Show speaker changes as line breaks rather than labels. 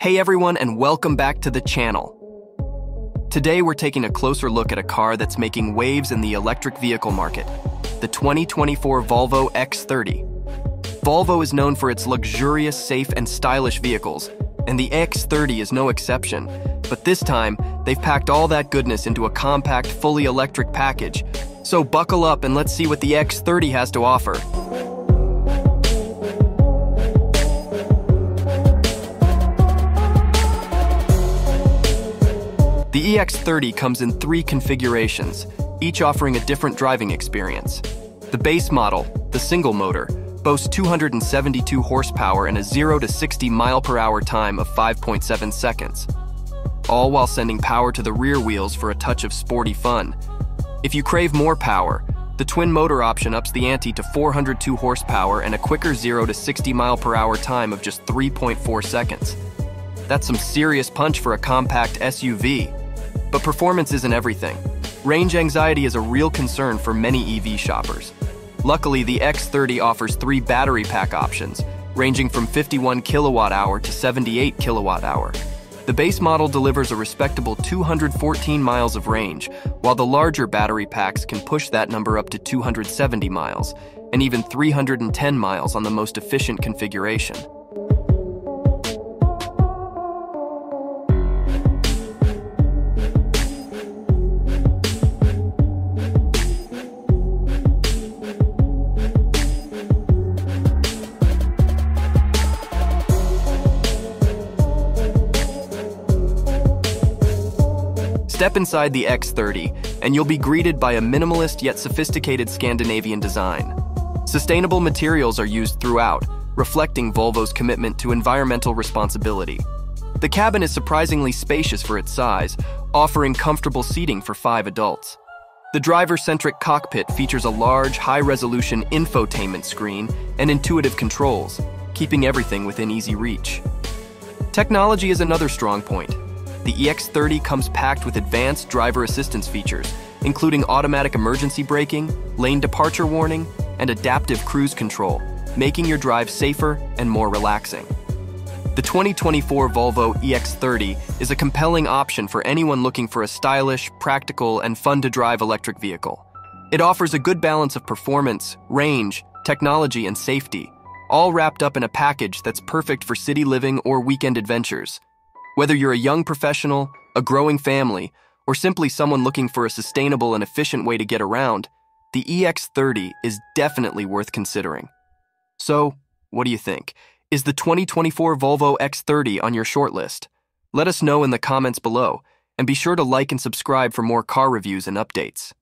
Hey everyone, and welcome back to the channel. Today we're taking a closer look at a car that's making waves in the electric vehicle market, the 2024 Volvo EX30. Volvo is known for its luxurious, safe, and stylish vehicles, and the EX30 is no exception. But this time, they've packed all that goodness into a compact, fully electric package. So buckle up and let's see what the EX30 has to offer. The EX30 comes in three configurations, each offering a different driving experience. The base model, the single motor, boasts 272 horsepower and a 0 to 60 mile per hour time of 5.7 seconds, all while sending power to the rear wheels for a touch of sporty fun. If you crave more power, the twin motor option ups the ante to 402 horsepower and a quicker 0 to 60 mile per hour time of just 3.4 seconds. That's some serious punch for a compact SUV. But performance isn't everything. Range anxiety is a real concern for many EV shoppers. Luckily, the EX30 offers three battery pack options, ranging from 51 kilowatt hour to 78 kilowatt hour. The base model delivers a respectable 214 miles of range, while the larger battery packs can push that number up to 270 miles, and even 310 miles on the most efficient configuration. Step inside the EX30, and you'll be greeted by a minimalist yet sophisticated Scandinavian design. Sustainable materials are used throughout, reflecting Volvo's commitment to environmental responsibility. The cabin is surprisingly spacious for its size, offering comfortable seating for five adults. The driver-centric cockpit features a large, high-resolution infotainment screen and intuitive controls, keeping everything within easy reach. Technology is another strong point. The EX30 comes packed with advanced driver assistance features, including automatic emergency braking, lane departure warning, and adaptive cruise control, making your drive safer and more relaxing. The 2024 Volvo EX30 is a compelling option for anyone looking for a stylish, practical, and fun-to-drive electric vehicle. It offers a good balance of performance, range, technology, and safety, all wrapped up in a package that's perfect for city living or weekend adventures. Whether you're a young professional, a growing family, or simply someone looking for a sustainable and efficient way to get around, the EX30 is definitely worth considering. So, what do you think? Is the 2024 Volvo EX30 on your shortlist? Let us know in the comments below, and be sure to like and subscribe for more car reviews and updates.